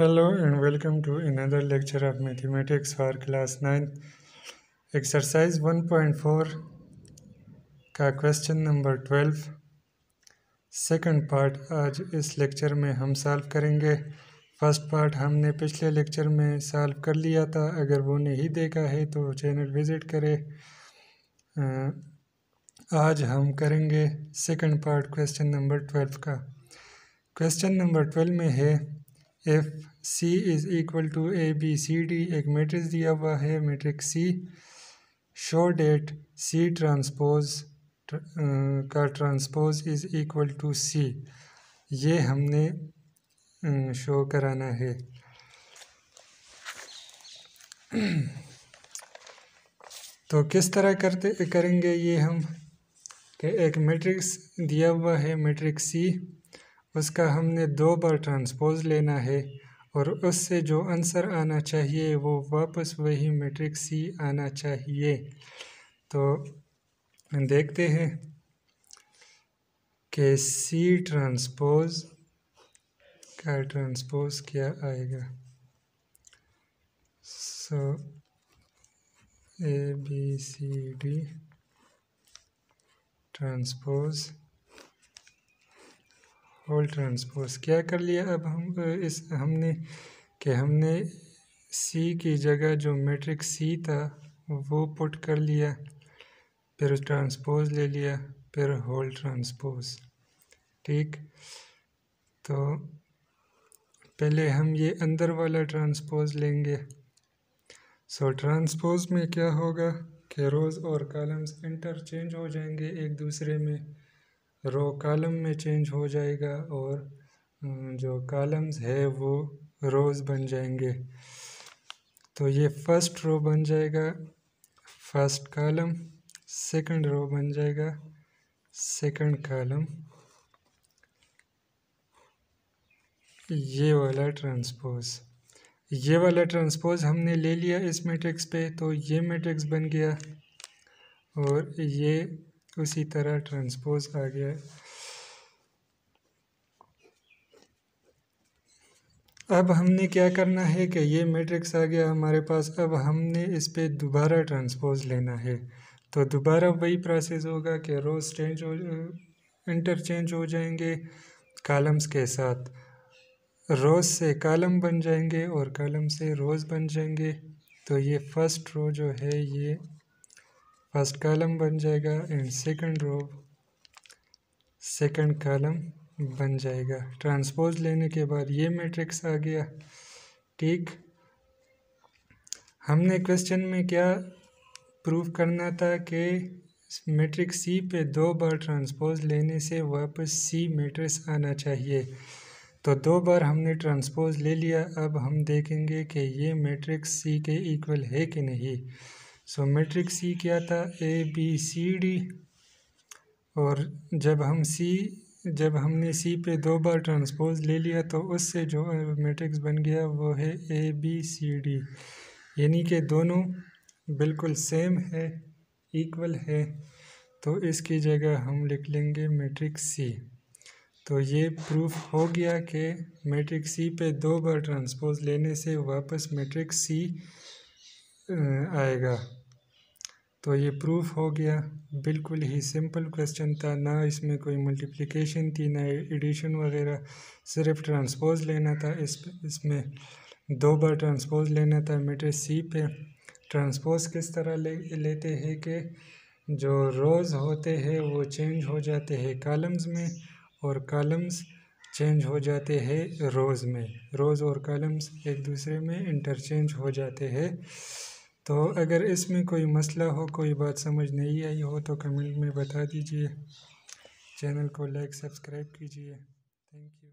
Hello and welcome to another lecture of mathematics for class 9 exercise 1.4 का question number 12 second part आज इस lecture में हम solve करेंगे। फ़र्स्ट पार्ट हमने पिछले लेक्चर में सॉल्व कर लिया था। अगर वो नहीं देखा है तो चैनल विज़िट करें। आज हम करेंगे सेकंड पार्ट क्वेश्चन नंबर 12 का। क्वेश्चन नंबर 12 में है F C is equal to A B C D एक मैट्रिक्स दिया हुआ है matrix C show that C transpose का transpose is equal to C ये हमने शो कराना है। तो किस तरह करते, करेंगे ये हम? कि एक मैट्रिक्स दिया हुआ है मैट्रिक्स सी उसका हमने दो बार ट्रांसपोज लेना है और उससे जो आंसर आना चाहिए, वो वापस वही मैट्रिक्स सी आना चाहिए। तो देखते हैं कि सी ट्रांसपोज का ट्रांसपोज क्या आएगा। So A B C D transpose whole transpose क्या कर लिया? अब हम इस हमने कि हमने सी की जगह जो मैट्रिक्स सी था वो पुट कर लिया फिर ट्रांसपोज ले लिया फिर होल ट्रांसपोज ठीक? तो पहले हम ये अंदर वाला ट्रांसपोज लेंगे। सो so, ट्रांसपोज में क्या होगा? कि रोज़ और कॉलम्स इंटरचेंज हो जाएँगे एक दूसरे में। रो कॉलम में चेंज हो जाएगा और जो कॉलम्स है वो रोज़ बन जाएँगे। तो ये फ़र्स्ट रो बन जाएगा, फ़र्स्ट कॉलम, सेकंड रो बन जाएगा, सेकंड कॉलम। ये वाला ट्रांसपोज। ये वाला ट्रांसपोज हमने ले लिया इस मैट्रिक्स पे तो ये मैट्रिक्स बन गया। और ये उसी तरह ट्रांसपोज आ गया अब हमने क्या करना है कि ये मैट्रिक्स आ गया हमारे पास, अब हमने इस पर दोबारा ट्रांसपोज लेना है। तो दोबारा वही प्रोसेस होगा कि रोज़ चेंज हो इंटरचेंज हो जाएँगे कॉलम्स के साथ। रोज़ से कॉलम बन जाएँगे और कॉलम से रोज़ बन जाएँगे। तो ये फ़र्स्ट रो जो है, ये फ़र्स्ट कॉलम बन जाएगा and second row, second column बन जाएगा। ट्रांसपोज लेने के बाद ये मैट्रिक्स आ गया। ठीक। हमने क्वेश्चन में क्या प्रूव करना था कि मैट्रिक्स सी पे दो बार ट्रांसपोज लेने से वापस सी मैट्रिक्स आना चाहिए। तो दो बार हमने ट्रांसपोज ले लिया। अब हम देखेंगे कि ये मैट्रिक्स सी के इक्वल है कि नहीं। सो मैट्रिक्स सी क्या था? ए बी सी डी और जब हम सी जब हमने सी पे दो बार ट्रांसपोज ले लिया तो उससे जो मैट्रिक्स बन गया, वो है ए बी सी डी यानी कि दोनों बिल्कुल सेम है इक्वल है. तो इसकी जगह हम लिख लेंगे मैट्रिक्स सी तो ये प्रूफ हो गया कि मैट्रिक्स सी पे दो बार ट्रांसपोज लेने से वापस मैट्रिक्स सी आएगा. तो ये प्रूफ हो गया। बिल्कुल ही सिंपल क्वेश्चन था। ना इसमें कोई मल्टीप्लिकेशन थी, ना एडिशन वगैरह। सिर्फ़ ट्रांसपोज लेना था इस, इसमें। दो बार ट्रांसपोज लेना था मीटर सी पे। ट्रांसपोज किस तरह ले, लेते हैं कि जो रोज़ होते हैं, वो चेंज हो जाते हैं कॉलम्स में और कॉलम्स चेंज हो जाते हैं रोज़ में। रोज़ और कॉलम्स एक दूसरे में इंटरचेंज हो जाते हैं। तो अगर इसमें कोई मसला हो, कोई बात समझ नहीं आई हो तो कमेंट में बता दीजिए। चैनल को लाइक, सब्सक्राइब कीजिए। Thank you.